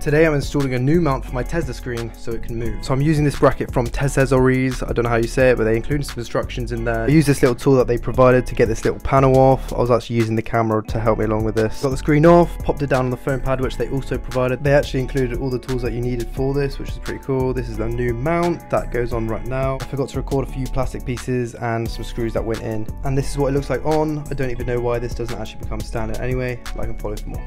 Today I'm installing a new mount for my Tesla screen so it can move. So I'm using this bracket from Tesezoriz, I don't know how you say it, but they included some instructions in there. I used this little tool that they provided to get this little panel off. I was actually using the camera to help me along with this. Got the screen off, popped it down on the foam pad which they also provided. They actually included all the tools that you needed for this, which is pretty cool. This is the new mount that goes on right now. I forgot to record a few plastic pieces and some screws that went in. And this is what it looks like on. I don't even know why this doesn't actually become standard anyway, like and follow for more.